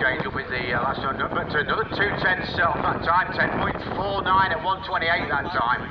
Change up with the uh, last 100, but to another 210 self uh, that time, 10.49 at 128 that time.